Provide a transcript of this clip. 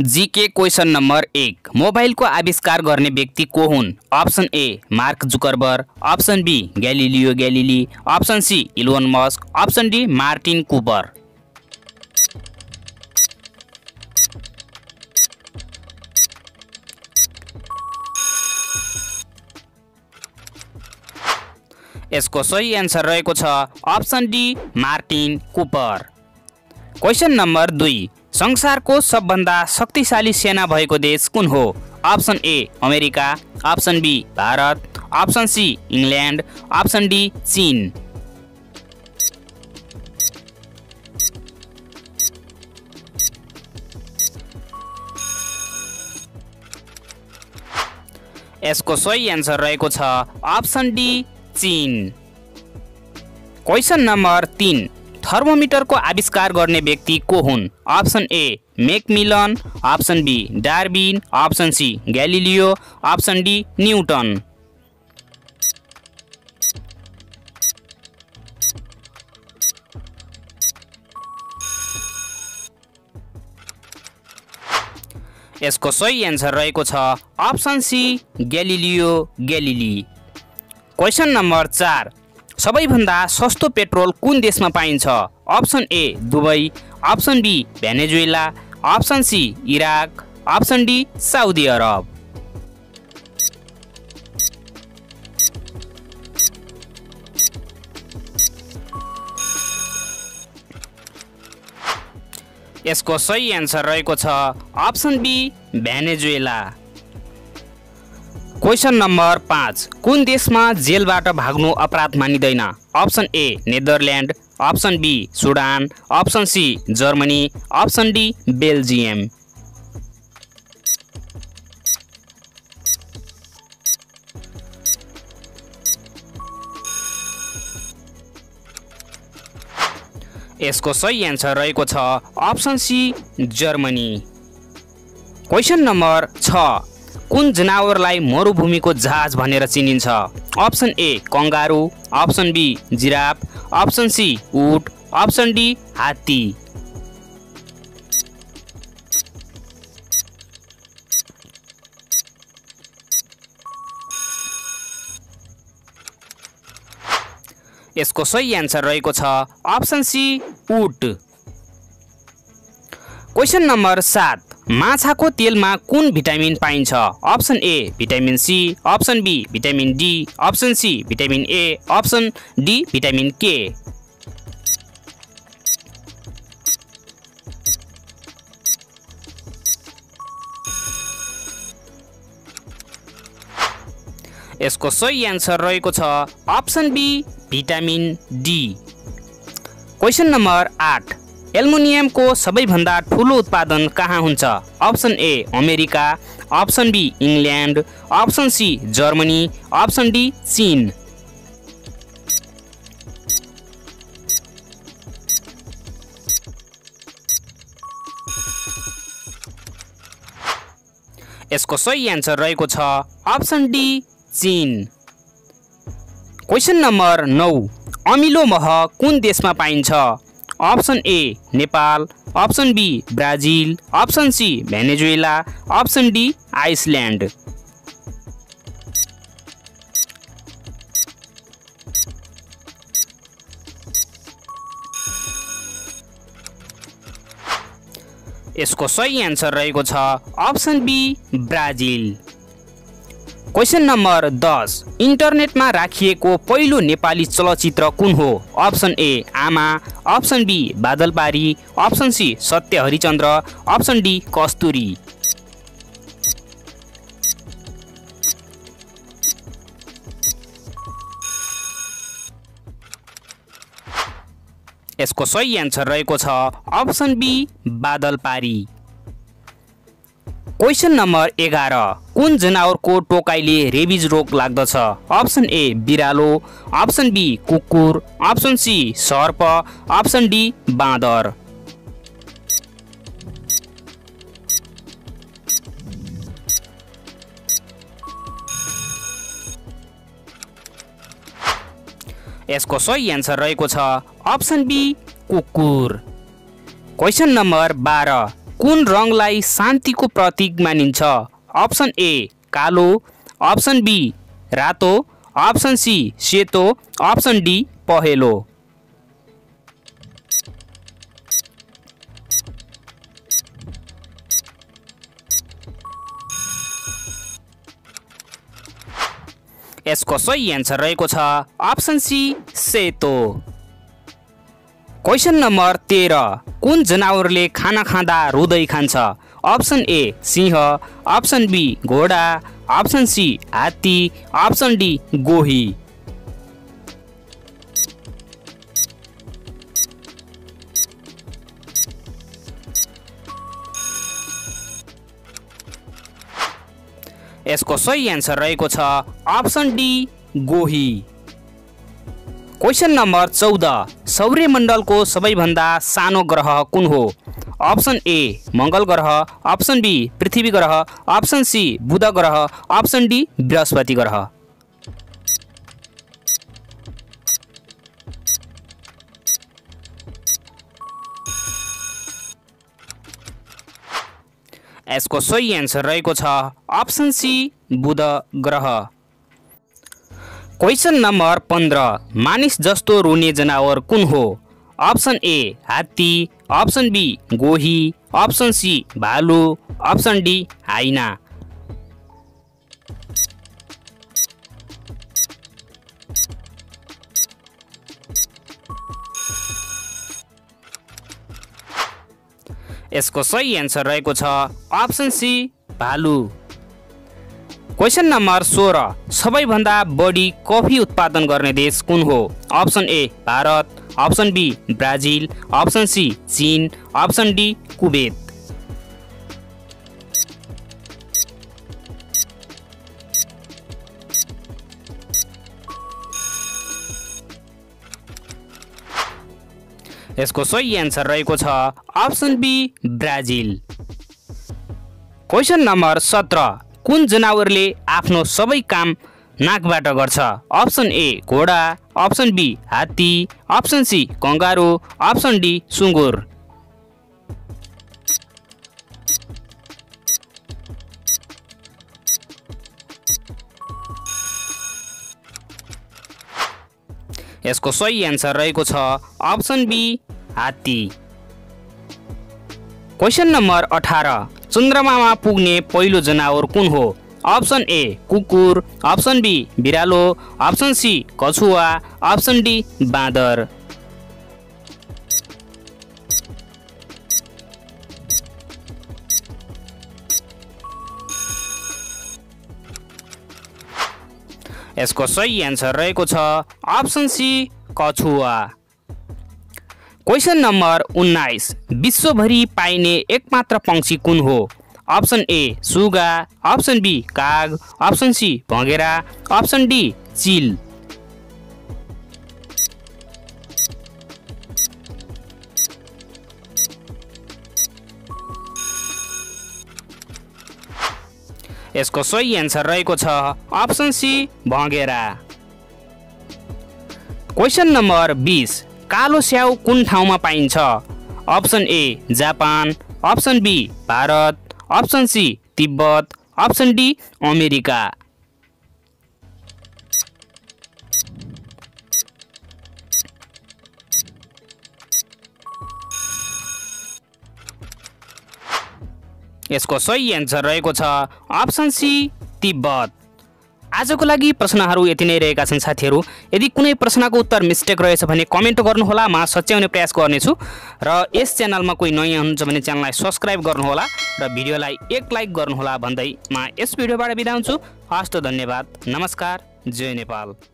GK question number एक। मोबाइलको आविष्कार गर्ने व्यक्ति को हुन्? Option A Mark Zuckerberg. Option B Galileo Galilei. Option C Elon Musk. Option D Martin Cooper यसको सही एन्सर रहेको छ option D Martin Cooper question number दुई। संसारको सबभन्दा शक्तिशाली सेना भएको देश कुन हो? Option A America. Option B Bharat. Option C England. Option D चीन। यसको सही एन्सर रहेको छ अप्सन डी चीन। क्वेसन नम्बर तिन। थर्मोमिटरको आविष्कार गर्ने व्यक्ति को हुन्। Option A Macmillan. Option B Darwin. Option C Galileo. Option D Newton. यसको सही एन्सर रहेको छ option C Galileo Galilei. Question number चार सबैभन्दा सस्तो पेट्रोल कुन देशमा पाइन्छ? Option A Dubai option B Venezuela option C Iraq option D Saudi Arab. यसको सही एन्सर रहेको छ option B Venezuela. Question number पाँच। कुन देशमा जेलबाट भाग्नु अपराध मानिँदैन? Option A Netherland option B Sudan option C Germany option D Belgium. यसको सही एन्सर रहेको छ option C Germany. Question number छ। कुन जनावरलाई मरुभूमिको जहाज भनेर चिनिन्छ? Option A kangaroo option B giraffe option C उट अप्सन डी हात्ती। यसको सही एन्सर रहेको छ अप्सन सी उट। क्वेसन नम्बर सात। माछाको तेलमा कुन भिटामिन पाइन्छ? Option A vitamin C option B vitamin D option C vitamin A option D vitamin K? यसको सही एन्सर रहेको छ option B vitamin D. Question number आठ। एल्मुनियमको सबैभन्दा ठुलो उत्पादन कहाँ हुन्छ? Option A America option B England option C Germany option D चीन। यसको सही एन्सर रहेको छ अप्सन डी चीन। क्वेसन नम्बर नौ अमिलो मह कुन देशमा पाइन्छ? Option A Nepal option B Brazil option C Venezuela option D Iceland यसको सही एन्सर रहेको छ option B Brazil question number दस। इन्टरनेटमा राखिएको पहिलो नेपाली चलचित्र कुन हो? Option A Aama. Option B Badalbari. Option C Satya Harichandra. Option D कस्तुरी। यसको सही एन्सर रहेको छ option B Badalbari question number एघार। कुन जनावरको टोकाइले रेबिज रोग लाग्दछ? अप्सन ए बिरालो। अप्सन बी कुकुर। अप्सन सी सर्प। अप्सन डी बाँदर। यसको सही एन्सर रहेको छ अप्सन बी कुकुर। क्वेसन नम्बर बाह्र। कुन रङलाई शान्तिको प्रतीक मानिन्छ? अप्सन ए कालो अप्सन बी रातो अप्सन सी सेतो अप्सन डी पहेँलो। यसको सही एन्सर रहेको छ अप्सन सी सेतो। क्वेसन नम्बर तेह्र। कुन जनावरले खाना खाँदा रुँदै खान्छ? अप्सन ए सिंह। अप्सन बी घोडा। अप्सन सी हात्ती। अप्सन डी गोही। यसको सही एन्सर रहेको छ अप्सन डी गोही। क्वेसन नम्बर चौध। सौर्यमण्डलको सबैभन्दा सानो ग्रह कुन हो? अप्सन ए मङ्गल ग्रह अप्सन बी पृथ्वी ग्रह अप्सन सी बुध ग्रह अप्सन डी बृहस्पति ग्रह। यसको सही एन्सर रहेको छ अप्सन सी बुध ग्रह। क्वेसन नम्बर पन्ध्र मानिस जस्तो रुने जनावर कुन हो? अप्सन ए हात्ती अप्सन बी गोही अप्सन सी भालु अप्सन डी हाइना। यसको सही एन्सर रहेको छ अप्सन सी भालु। क्वेसन नम्बर सोह्र। सबैभन्दा बढी कफी उत्पादन गर्ने देश कुन हो? Option A Bharat. Option B Brazil. Option C चीन। Option D Kuwait. यसको सही एन्सर रहेको छ option B Brazil. Question number सत्र। कुन जनावरले आफ्नो सबै काम नाकबाट गर्छ? अप्सन ए घोडा अप्सन बी हात्ती option C kangaroo option D सुँगुर। यसको सही एन्सर रहेको छ अप्सन बी हात्ती। क्वेसन नम्बर अठार। चन्द्रमामा पुग्ने पहिलो जनावर कुन हो? अप्सन ए कुकुर अप्सन बी बिरालो अप्सन सी कछुवा अप्सन डी बाँदर। यसको सही एन्सर रहेको छ अप्सन सी कछुवा। क्वेसन नम्बर उन्नाइस। विश्वभरि पाइने एकमात्र पक्षी कुन हो? अप्सन ए सुगा। अप्सन बी काग। अप्सन सी भँगेरा। अप्सन डी चिल। यसको सही एन्सर रहेको छ अप्सन सी भँगेरा। क्वेसन नम्बर बिस। कालो स्याउ कुन ठाउँमा पाइन्छ? Option A Japan. Option B Bharat. Option C Tibet. Option D America. यसको सही एन्सर रहेको छ अप्सन सी तिब्बत। आजको लागि प्रश्नहरू यति नै रहेका छन् साथीहरू। यदि कुनै प्रश्नको उत्तर मिस्टेक रहेछ भने कमेन्ट गर्नुहोला म सच्याउने प्रयास गर्नेछु। र यस च्यानलमा कोही नयाँ हुनुहुन्छ भने च्यानललाई सब्सक्राइब गर्नुहोला र भिडियोलाई एक लाइक गर्नुहोला भन्दै म यस भिडियोबाट बिदा हुन्छु। हस्त धन्यवाद। नमस्कार। जय नेपाल।